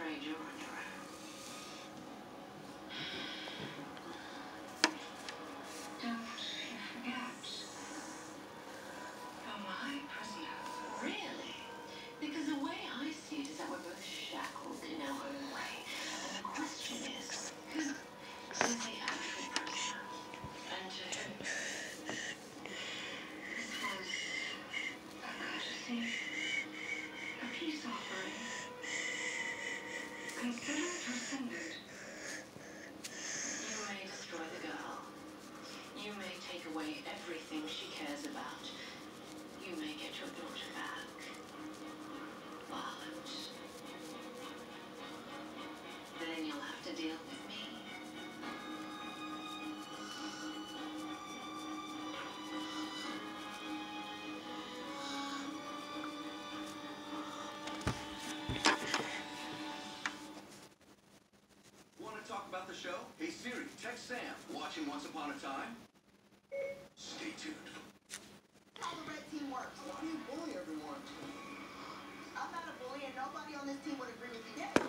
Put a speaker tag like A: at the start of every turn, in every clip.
A: You're on your
B: Sam. Watching Once Upon a Time? Stay tuned.
C: How the red team works. Why do you bully everyone? I'm not a bully, and nobody on this team would agree with you.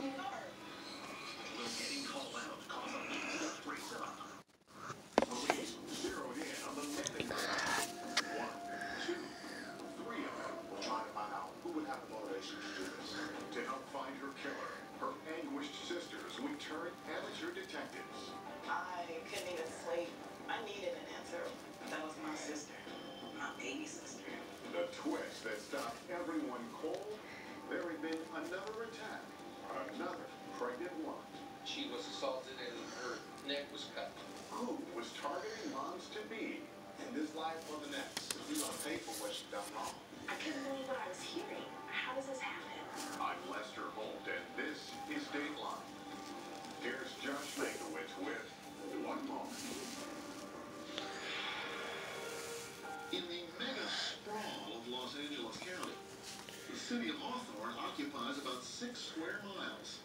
D: I needed an answer. That was my sister, my baby sister.
E: The twist that stopped everyone cold, there had been another attack another pregnant woman.
F: She was assaulted and her neck was cut.
E: Who was targeting moms-to-be?
G: In this life or the next, you're gonna pay for what you've done wrong.
H: I couldn't believe what I was hearing. How does this happen?
E: I'm Lester Holt,
I: city of Hawthorne occupies about six square miles.